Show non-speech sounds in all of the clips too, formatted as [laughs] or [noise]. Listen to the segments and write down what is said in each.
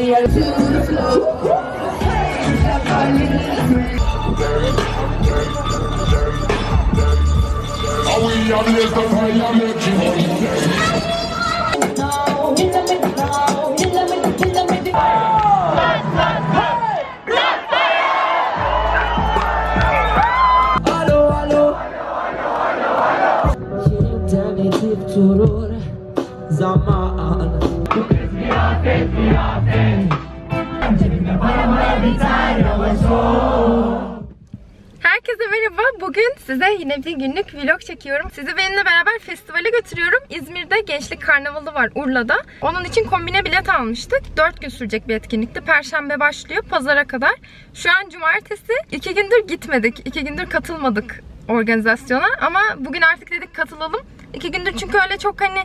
me to the floor. Are we Herkese merhaba. Bugün size yine bir günlük vlog çekiyorum. Sizi benimle beraber festivale götürüyorum. İzmir'de Gençlik Karnavalı var Urla'da. Onun için kombine bilet almıştık. 4 gün sürecek bir etkinlikti. Perşembe başlıyor, pazara kadar. Şu an cumartesi. 2 gündür gitmedik. 2 gündür katılmadık organizasyona. Ama bugün artık dedik katılalım. 2 gündür çünkü öyle çok hani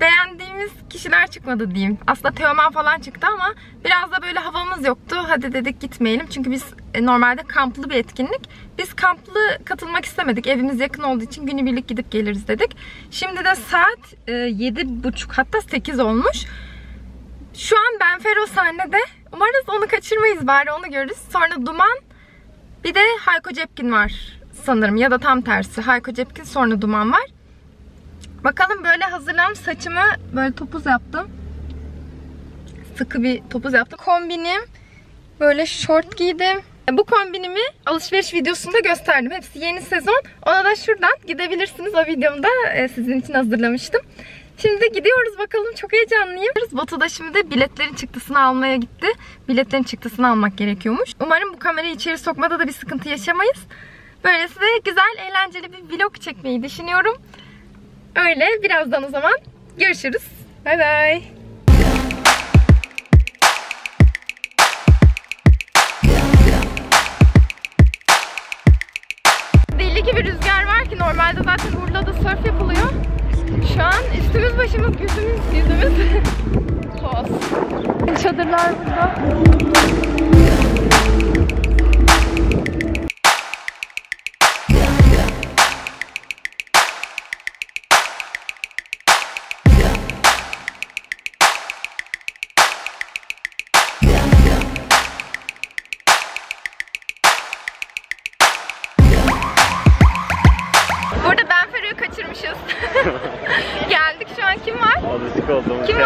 beğendiğimiz kişiler çıkmadı diyeyim. Aslında Teoman falan çıktı ama biraz da böyle havamız yoktu. Hadi dedik gitmeyelim. Çünkü biz e, normalde kamplı bir etkinlik. Biz kamplı katılmak istemedik. Evimiz yakın olduğu için günübirlik gidip geliriz dedik. Şimdi de saat e, 7.30 hatta 8 olmuş. Şu an Benfero sahnede. Umarız onu kaçırmayız bari onu görürüz. Sonra Duman bir de Hayko Cepkin var sanırım ya da tam tersi. Hayko Cepkin sonra Duman var. Bakalım böyle hazırlanmış saçımı böyle topuz yaptım. Sıkı bir topuz yaptım. Kombinim böyle şort giydim. Bu kombinimi alışveriş videosunda gösterdim. Hepsi yeni sezon. Ona da şuradan gidebilirsiniz. O videomda e, sizin için hazırlamıştım. Şimdi gidiyoruz bakalım. Çok heyecanlıyım. Batu da şimdi biletlerin çıktısını almaya gitti. Biletlerin çıktısını almak gerekiyormuş. Umarım bu kamerayı içeri sokmada da bir sıkıntı yaşamayız. Böyle size güzel, eğlenceli bir vlog çekmeyi düşünüyorum. Öyle birazdan o zaman görüşürüz. Bay bay. Deli gibi rüzgar var ki normalde zaten Urla'da surf yapılıyor. Şu an üstümüz başımız yüzümüz [laughs] yüzümüz toz. Çadırlar. Burada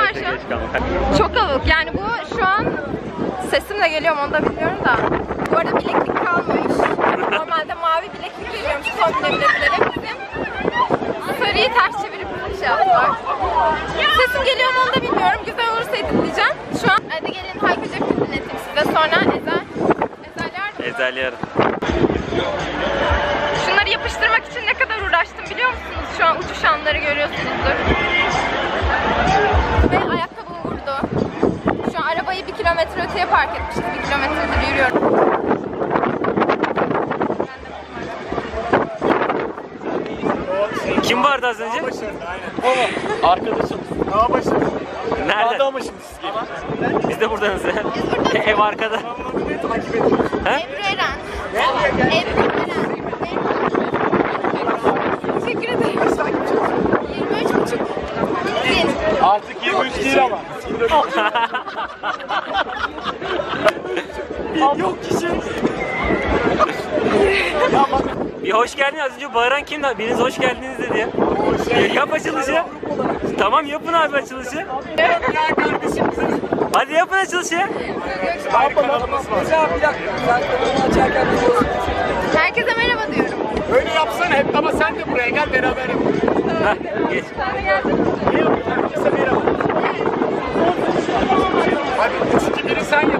kalmak. Çok kalabalık. Yani bu şu an sesimle geliyorum onu da bilmiyorum da. Bu arada bileklik kalmamış. Normalde mavi bileklik veriyormuş kombine biletlere. Bizim sarıyı ters çevirip şey yaptılar. Sesim geliyor mu onu da bilmiyorum. Güzel olursa editleyeceğim. Şu an hadi gelin Hayko Cepkin dinleteyim size. Sonra Ezel. Ezel yardım. Ezel yarın. Şunları yapıştırmak için ne kadar uğraştım biliyor musunuz? Şu an uçuş anları görüyorsunuzdur. Ve ayakkabım vurdu. Şu an arabayı bir kilometre öteye park etmiştim. Bir kilometredir yürüyorum. Kim vardı az önce? Arkadaşım. Dağ başı. Nerede? Dağdamışım siz gelin. Biz de buradanız ya. Ev arkada. Takip ediyorum. Ebru Eren. Ebru Eren. Teşekkür ederim. 23 buçuk. Bin. Artık 23 değil ama. Yok kişi. ya bak. Bir hoş geldin az önce bağıran kimdi? Biriniz hoş geldiniz dedi ya. Ya Yap açılışı. Tamam yapın abi açılışı. Ya kardeşim. Hadi yapın açılışı. Abi kanalımız var. Güzel bir dakika. Kanalını açarken bir Herkese merhaba diyorum. Öyle yapsana hep ama sen de buraya gel beraber yapalım. Heh, geç. Herkese merhaba. Hadi 3 2 1'i sen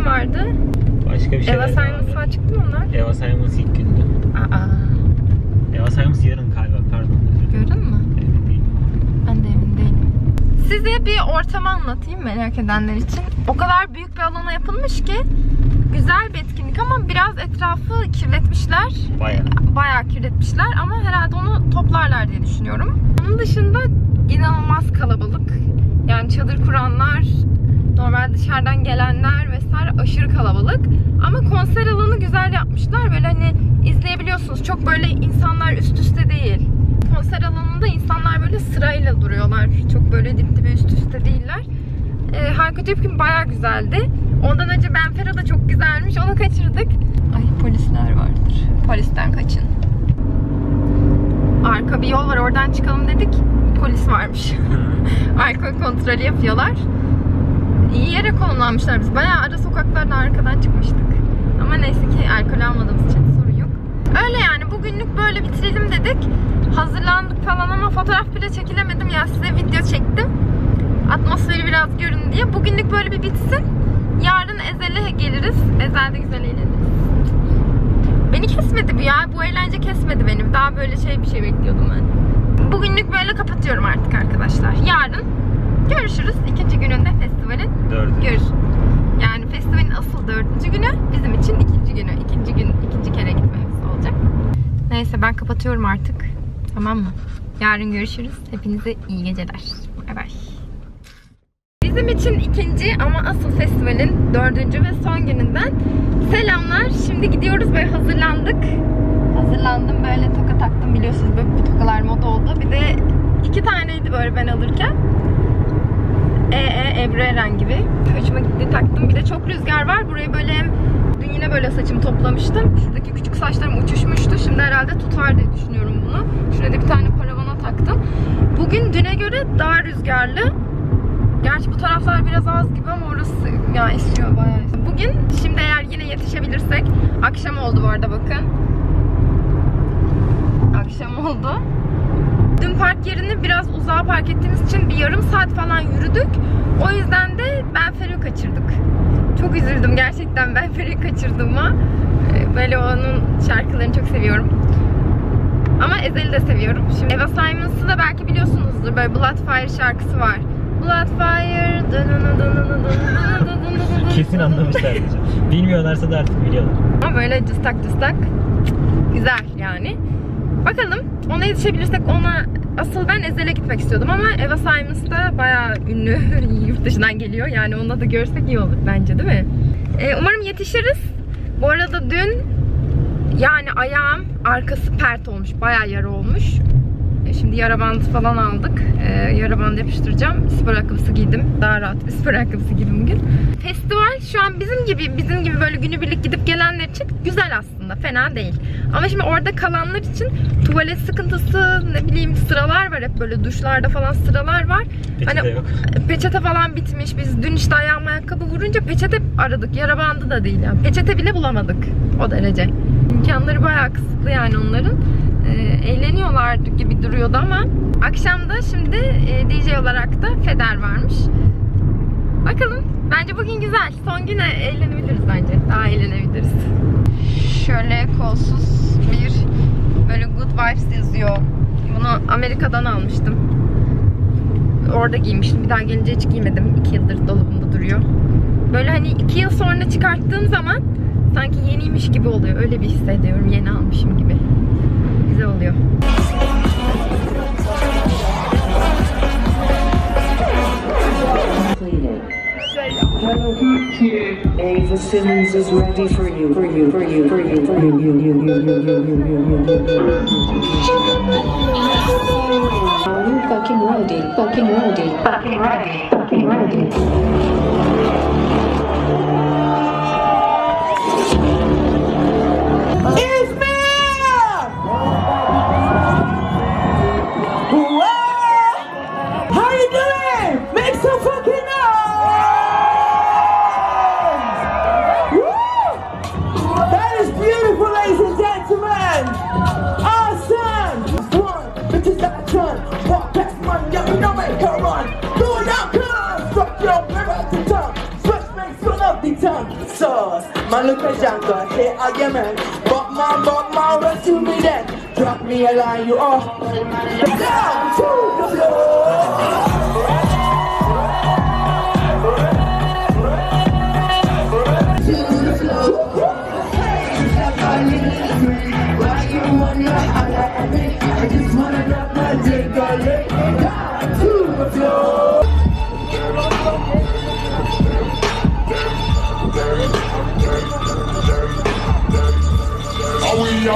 kim vardı? Başka bir şey Eva Simons falan çıktı mı onlar? Eva Simons ilk gündü. Aa, Eva Simons yarın galiba pardon. gördün mü? Emin değilim. Ben de emin değilim. Size bir ortamı anlatayım merak edenler için. O kadar büyük bir alana yapılmış ki güzel bir etkinlik ama biraz etrafı kirletmişler. Bayağı. Bayağı kirletmişler ama herhalde onu toplarlar diye düşünüyorum. Onun dışında inanılmaz kalabalık. Yani çadır kuranlar, normal dışarıdan gelenler vesaire aşırı kalabalık. Ama konser alanı güzel yapmışlar. Böyle hani izleyebiliyorsunuz. Çok böyle insanlar üst üste değil. Konser alanında insanlar böyle sırayla duruyorlar. Çok böyle dip dibe üst üste değiller. Ee, Hayko Cepkin bayağı güzeldi. Ondan önce Benfero da çok güzelmiş. Onu kaçırdık. Ay polisler vardır. Polisten kaçın. Arka bir yol var oradan çıkalım dedik. Polis varmış. [laughs] Alkol kontrolü yapıyorlar. İyi yere konumlanmışlar biz. Bayağı ara sokaklardan arkadan çıkmıştık. Ama neyse ki alkol almadığımız için sorun yok. Öyle yani bugünlük böyle bitirelim dedik. Hazırlandık falan ama fotoğraf bile çekilemedim ya size video çektim. Atmosferi biraz görün diye. Bugünlük böyle bir bitsin. Yarın Ezel'e geliriz. Ezel'de güzel eğleniriz. Beni kesmedi bu ya. Bu eğlence kesmedi beni. Daha böyle şey bir şey bekliyordum ben. Bugünlük böyle kapatıyorum artık arkadaşlar. Yarın görüşürüz. ikinci gününde festivalin. Dördü. Görüş. Yani festivalin asıl dördüncü günü bizim için ikinci günü. ikinci gün, ikinci kere gitmemiz olacak. Neyse ben kapatıyorum artık. Tamam mı? Yarın görüşürüz. Hepinize iyi geceler. Bay bay. Bizim için ikinci ama asıl festivalin dördüncü ve son gününden selamlar. Şimdi gidiyoruz ve hazırlandık. Hazırlandım böyle toka taktım biliyorsunuz böyle bu tokalar moda oldu. Bir de iki taneydi böyle ben alırken. E, e Ebru Eren gibi. Hoşuma gitti taktım. Bir de çok rüzgar var. Burayı böyle dün yine böyle saçımı toplamıştım. Şuradaki küçük saçlarım uçuşmuştu. Şimdi herhalde tutar diye düşünüyorum bunu. Şurada bir tane paravana taktım. Bugün düne göre daha rüzgarlı. Gerçi bu taraflar biraz az gibi ama orası ya esiyor bayağı. Bugün şimdi eğer yine yetişebilirsek akşam oldu bu arada bakın. Akşam oldu. Park yerini biraz uzağa park ettiğimiz için bir yarım saat falan yürüdük. O yüzden de Benfero'yu kaçırdık. Çok üzüldüm gerçekten Benfero'yu kaçırdığıma. Ee, Böyle onun şarkılarını çok seviyorum. Ama Ezel'i de seviyorum. Şimdi Eva Simons'ı da belki biliyorsunuzdur. Böyle Bloodfire şarkısı var. Bloodfire. Kesin anlamışlardır. Bilmiyorlarsa da artık biliyorlar. Ama böyle cıstak cıstak güzel yani. Bakalım ona yetişebilirsek ona asıl ben Ezel'e gitmek istiyordum ama Eva Simons da bayağı ünlü [laughs] yurt dışından geliyor. Yani onunla da görsek iyi olur bence değil mi? Ee, umarım yetişiriz. Bu arada dün yani ayağım arkası pert olmuş. Bayağı yara olmuş. Şimdi yara bandı falan aldık. Ee, yara bandı yapıştıracağım. Spor ayakkabısı giydim. Daha rahat bir [laughs] spor ayakkabısı giydim bugün. Festival şu an bizim gibi bizim gibi böyle günübirlik gidip gelenler için güzel aslında. Fena değil. Ama şimdi orada kalanlar için tuvalet sıkıntısı ne bileyim sıralar var hep böyle duşlarda falan sıralar var. Peçete hani yok. [laughs] peçete falan bitmiş. Biz dün işte ayağıma ayakkabı vurunca peçete aradık. Yara bandı da değil yani. Peçete bile bulamadık. O derece. İmkanları bayağı kısıtlı yani onların. Ee, eğleniyorlar gibi duruyordu ama akşamda şimdi e, DJ olarak da Feder varmış. Bakalım. Bence bugün güzel. Son güne eğlenebiliriz bence. Daha eğlenebiliriz. Şöyle kolsuz bir böyle good vibes yazıyor. Bunu Amerika'dan almıştım. Orada giymiştim. Bir daha gelince hiç giymedim. İki yıldır dolabımda duruyor. Böyle hani iki yıl sonra çıkarttığım zaman sanki yeniymiş gibi oluyor. Öyle bir hissediyorum. Yeni almışım gibi. Güzel oluyor. Ava Simmons is ready for you, for you, for you, for you, for you, you, you, you, you, you, you, you, you, you, you. Fucking ready? Fucking ready? Fucking ready? Fucking ready? Now look at Janka, again, man. But man, but man, will soon be Then Drop me a line, you are Down to the floor To the floor Why you wanna holler at? I just wanna drop my dick on it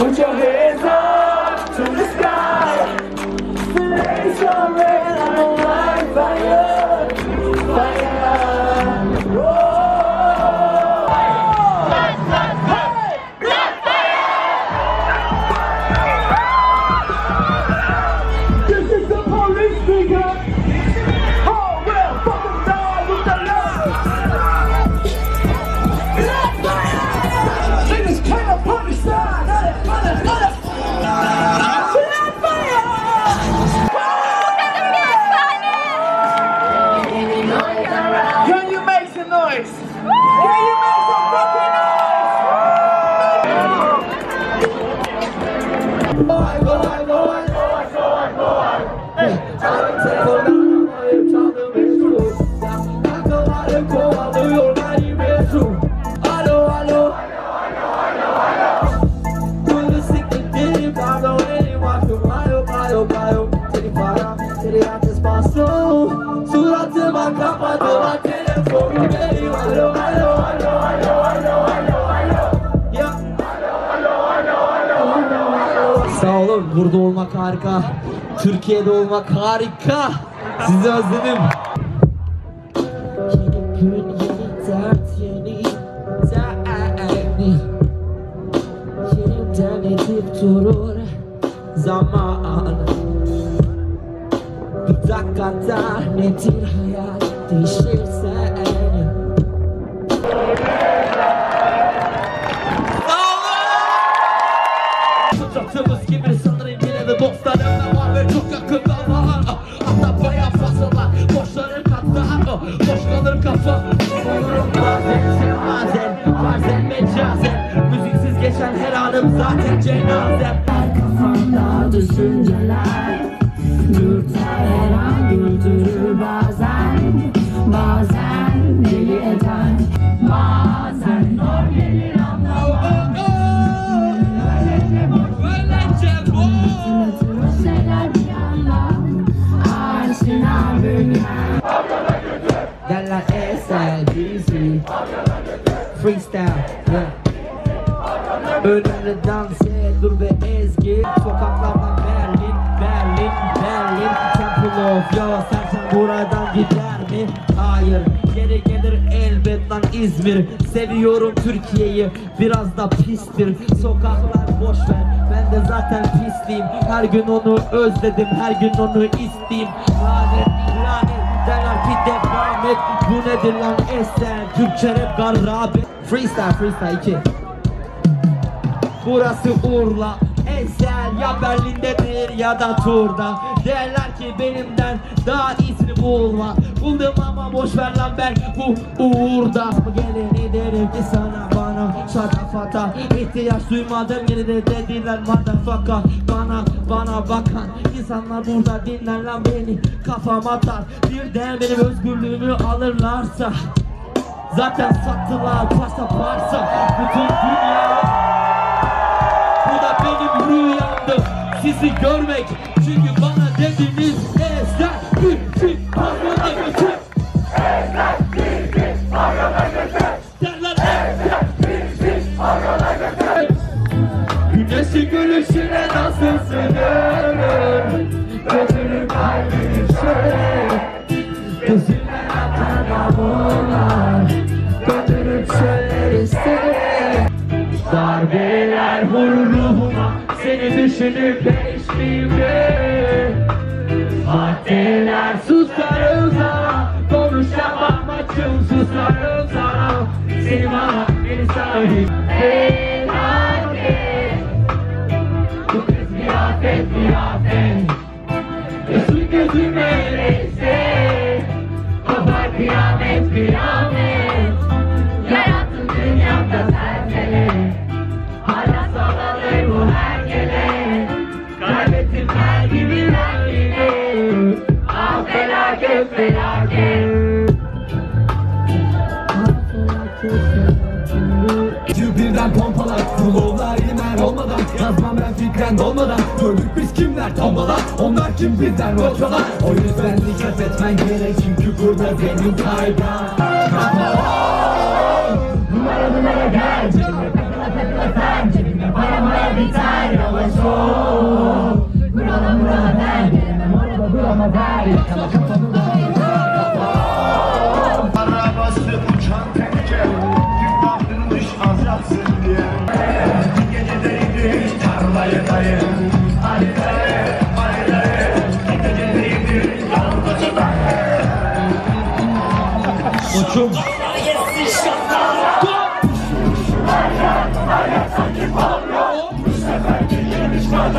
Onde eu vejo? Burada olmak harika. Türkiye'de olmak harika. Sizi özledim. Durur zaman Bir dakikada nedir hayat değişirse anım zaten cenazem Kafamda düşünceler Dürter her an güldürür bazen. Bazen deli eder Bazen zor gelir Öylece şeyler yandan Aşina bünyem Derler esel, busy Freestyle. Önümde dans et, dur ve ezgi. Sokaklardan Berlin, Berlin, Berlin. Temple of Yo, sen buradan gider mi? Hayır, geri gelir elbet lan İzmir. Seviyorum Türkiye'yi, biraz da pistir. Sokaklar boş ver, ben de zaten pisliyim. Her gün onu özledim, her gün onu isteyeyim. Lanet, lanet derler ki devam et. Bu nedir lan eser, Türkçe rap garrabe Freestyle, freestyle 2 Burası Urla Eser ya Berlin'dedir ya da turda. Derler ki benimden daha iyisini bulma. Buldum ama boş ver lan ben bu uğurda. Geleni derim ki sana bana şatafata İhtiyaç duymadım yine de dediler motherfucker. Bana bana bakan insanlar burada dinler lan beni. Kafam atar. Birden benim özgürlüğümü alırlarsa. Zaten sattılar parça parça Bütün dünya Sizi görmek Çünkü Düşünüp geçtiğimde Maddeler susarım sana Konuşamam açım susarım sana Seni bana beni sahip Felaket Bu kız bir afet bir afet Gözün gözüme birden pompalar Flowlar rimer olmadan. Yazmam ben fikren dolmadan. Gördük biz kimler tombalar Onlar kim bizden roçalar O yüzden dikkat etmen gerek Çünkü burada benim kaygan Numara numara gel. Cebime takıla takıla sen Cebimde para mara biter. Yavaş ol. Burala burala ben Gelemem. Orada durama ben Yakala kafamı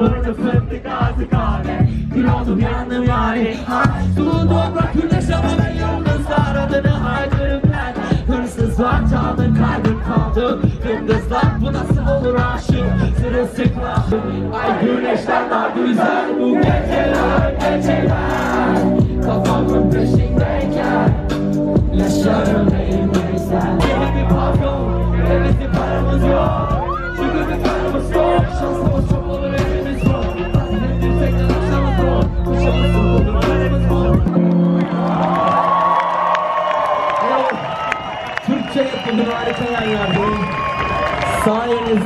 Burnu fındık ağzı kahve Gül oldu yandım yani Ay sulu toprak güneş ama ben yalnız Adını haykırım ben Hırsız var çaldın kalbim kaldı Yıldızlar bu nasıl olur aşık Sırılsıklam Ay güneşten daha güzel Bu geceler geceler Kafamın peşindeyken Yaşarım elimdeysen Yeni bir pavyon bir paramız yok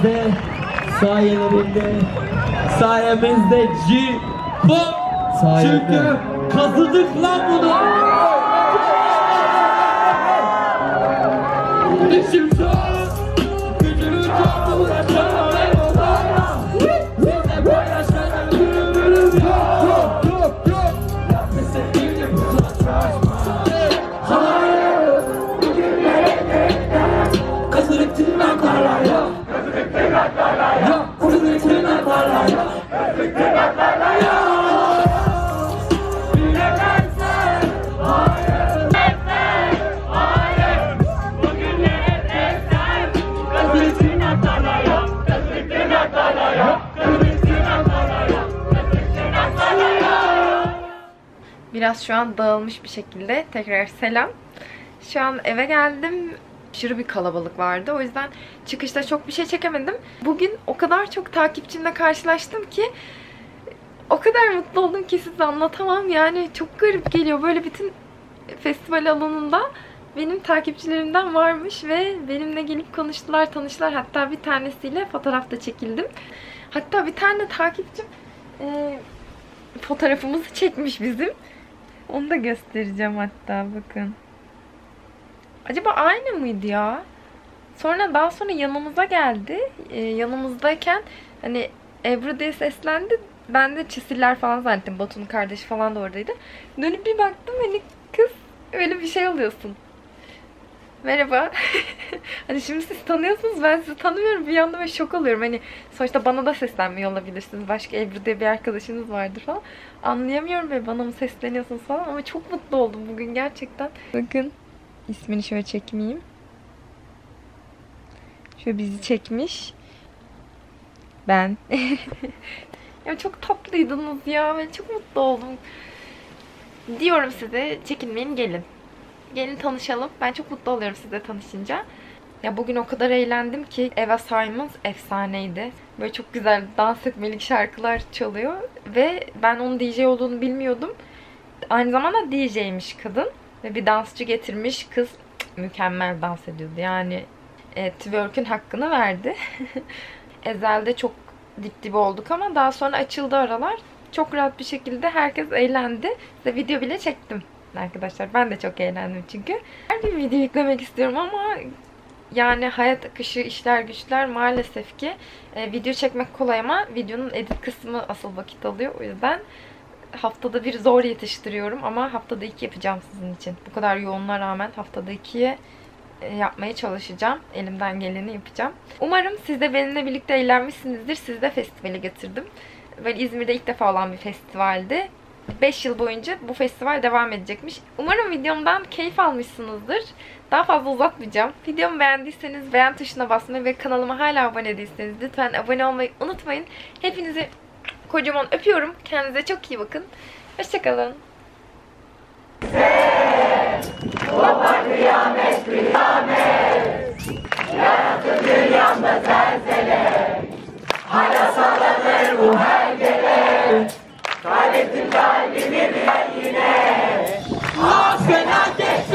Sayenizde Sayelerinde Sayemizde G-Pop Çünkü kazıdık lan bunu Biraz şu an dağılmış bir şekilde. Tekrar selam. Şu an eve geldim. Aşırı bir kalabalık vardı. O yüzden çıkışta çok bir şey çekemedim. Bugün o kadar çok takipçimle karşılaştım ki o kadar mutlu oldum ki size anlatamam. Yani çok garip geliyor. Böyle bütün festival alanında benim takipçilerimden varmış ve benimle gelip konuştular, tanıştılar. Hatta bir tanesiyle fotoğrafta çekildim. Hatta bir tane takipçim e, fotoğrafımızı çekmiş bizim. Onu da göstereceğim hatta bakın. Acaba aynı mıydı ya? Sonra daha sonra yanımıza geldi. Ee, yanımızdayken hani Ebru diye seslendi. Ben de Çisiller falan zannettim. Batu'nun kardeşi falan da oradaydı. Dönüp bir baktım hani kız öyle bir şey oluyorsun. Merhaba. [laughs] hani şimdi siz tanıyorsunuz ben sizi tanımıyorum. Bir anda böyle şok oluyorum. Hani sonuçta bana da seslenmiyor olabilirsiniz. Başka Ebru diye bir arkadaşınız vardır falan. Anlayamıyorum böyle bana mı sesleniyorsunuz falan ama çok mutlu oldum bugün gerçekten. Bakın ismini şöyle çekmeyeyim. Şöyle bizi çekmiş. Ben. [laughs] ya çok tatlıydınız ya. Ben çok mutlu oldum. Diyorum size çekinmeyin gelin. Gelin tanışalım. Ben çok mutlu oluyorum size tanışınca. Ya bugün o kadar eğlendim ki Eva Simons efsaneydi. Böyle çok güzel dans etmelik şarkılar çalıyor. Ve ben onun DJ olduğunu bilmiyordum. Aynı zamanda DJ'miş kadın. Ve bir dansçı getirmiş. Kız mükemmel dans ediyordu. Yani e, twerk'ün hakkını verdi. [laughs] Ezel'de çok dip dibe olduk ama daha sonra açıldı aralar. Çok rahat bir şekilde herkes eğlendi. Size video bile çektim arkadaşlar. Ben de çok eğlendim çünkü. Her bir video yüklemek istiyorum ama yani hayat akışı, işler güçler maalesef ki e, video çekmek kolay ama videonun edit kısmı asıl vakit alıyor. O yüzden haftada bir zor yetiştiriyorum ama haftada iki yapacağım sizin için. Bu kadar yoğunluğa rağmen haftada ikiye e, yapmaya çalışacağım. Elimden geleni yapacağım. Umarım siz de benimle birlikte eğlenmişsinizdir. Sizi de festivale getirdim. Böyle İzmir'de ilk defa olan bir festivaldi. 5 yıl boyunca bu festival devam edecekmiş. Umarım videomdan keyif almışsınızdır. Daha fazla uzatmayacağım. Videomu beğendiyseniz beğen tuşuna basmayı ve kanalıma hala abone değilseniz lütfen abone olmayı unutmayın. Hepinizi kocaman öpüyorum. Kendinize çok iyi bakın. Hoşçakalın. Kaybettim kalbimi ben yine. Ah sen ateş